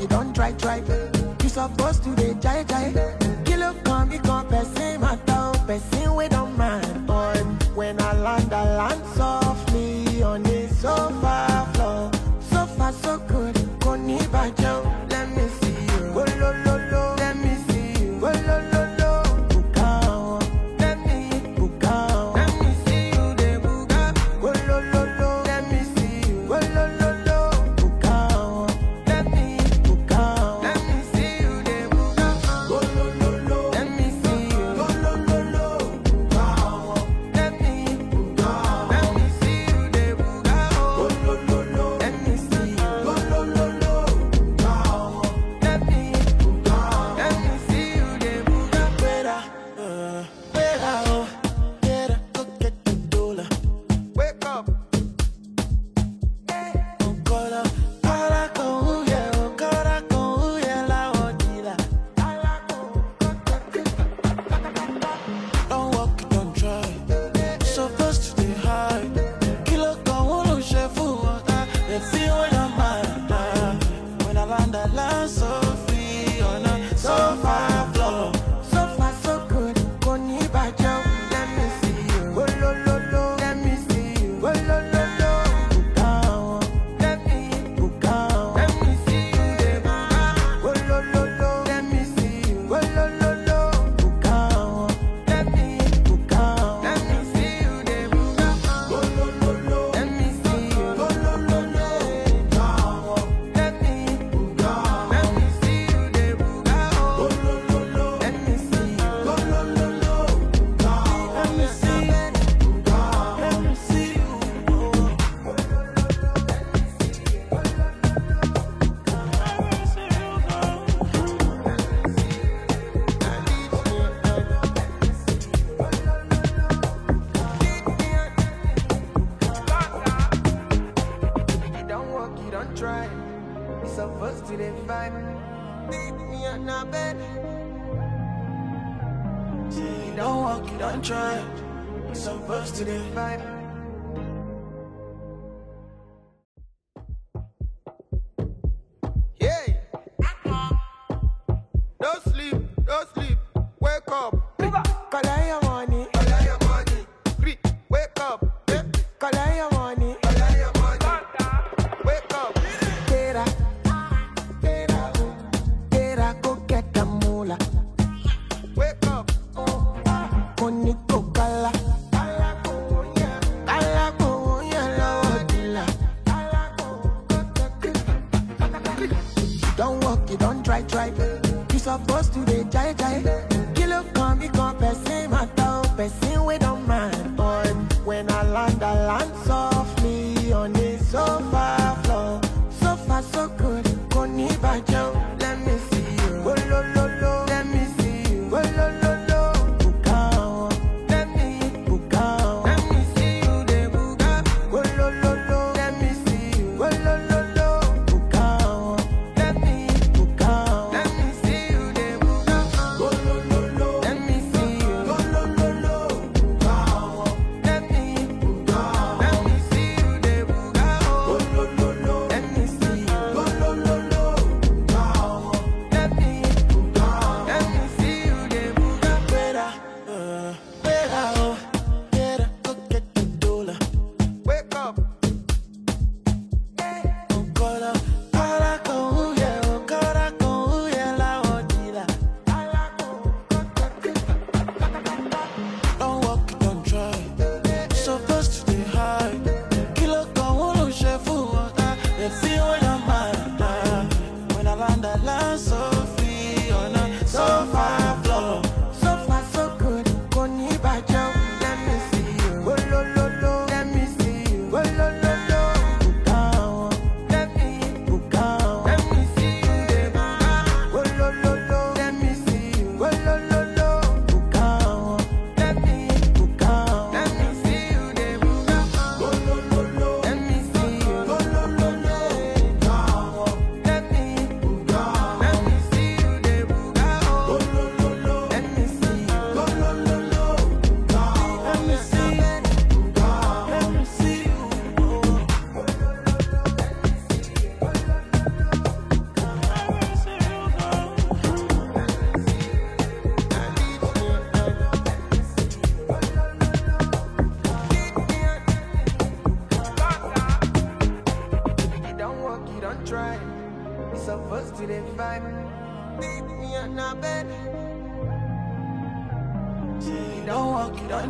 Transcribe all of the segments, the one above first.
you don't try, try. You supposed to be jai jai. Kilo come, me come, person matter, person we don't mind. But when I land, I land so. beat me at bed. Don't walk, you don't try. It's so close to the. feel with a man. When I land, I land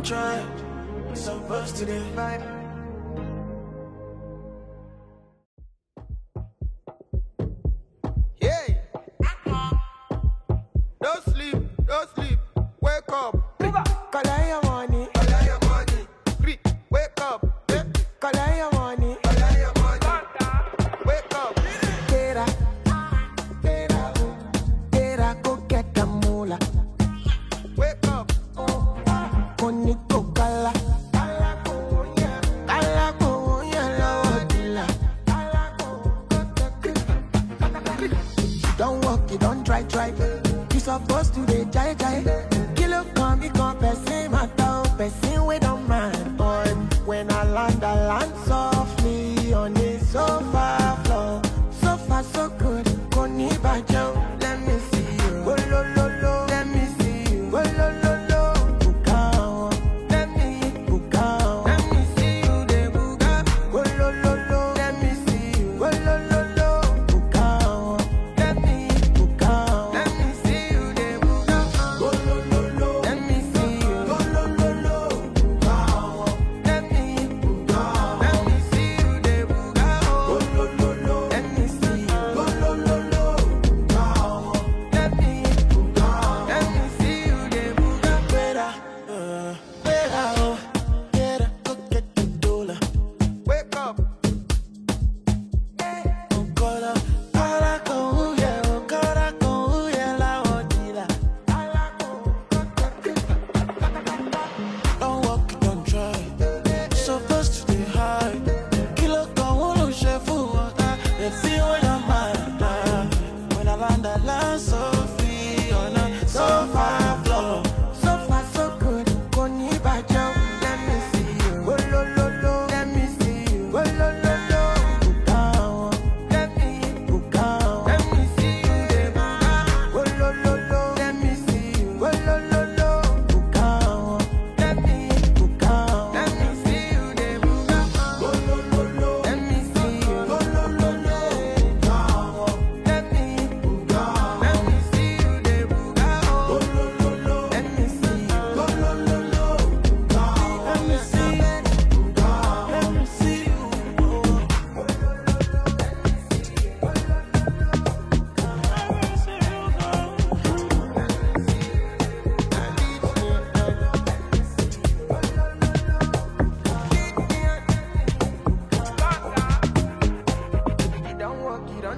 trying so close to the vibe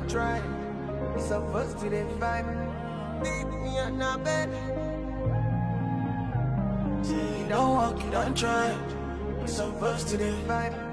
try. Supposed to the vibe. Beat me at bed. You don't walk, you don't try. It's supposed to the vibe.